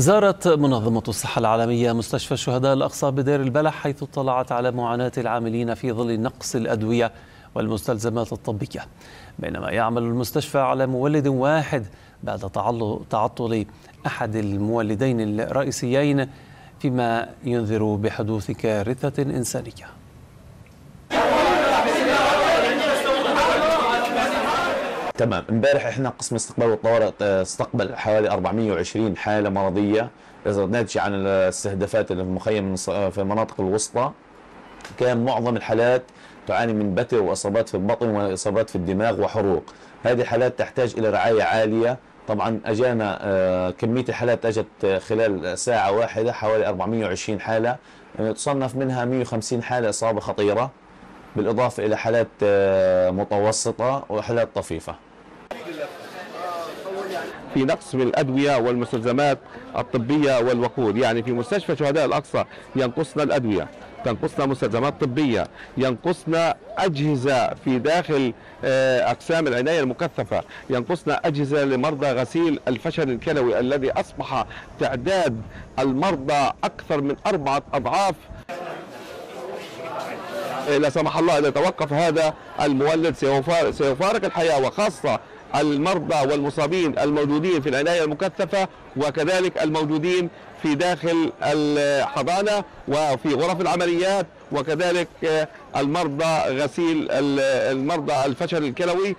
زارت منظمة الصحة العالمية مستشفى الشهداء الأقصى بدير البلح حيث اطلعت على معاناة العاملين في ظل نقص الأدوية والمستلزمات الطبية. بينما يعمل المستشفى على مولد واحد بعد تعطل أحد المولدين الرئيسيين فيما ينذر بحدوث كارثة إنسانية. تمام. امبارح إحنا قسم الاستقبال والطوارئ استقبل حوالي 420 حالة مرضية. ناتجه عن الاستهدافات المخيم في المناطق الوسطى كان معظم الحالات تعاني من بتر وإصابات في البطن وإصابات في الدماغ وحروق. هذه الحالات تحتاج إلى رعاية عالية. طبعا أجانا آه، كمية الحالات أجت خلال ساعة واحدة حوالي 420 حالة. تصنف منها 150 حالة إصابة خطيرة بالإضافة إلى حالات آه، متوسطة وحالات طفيفة. في نقص في الأدوية والمستلزمات الطبية والوقود. يعني في مستشفى شهداء الأقصى ينقصنا الأدوية تنقصنا مستلزمات طبية ينقصنا أجهزة في داخل آه، أقسام العناية المكثفة ينقصنا أجهزة لمرضى غسيل الفشل الكلوي الذي أصبح تعداد المرضى أكثر من أربعة أضعاف. لا سمح الله إذا توقف هذا المولد. سيفارق الحياة وخاصة المرضى والمصابين الموجودين في العناية المكثفة وكذلك الموجودين في داخل الحضانة وفي غرف العمليات وكذلك المرضى غسيل المرضى الفشل الكلوي.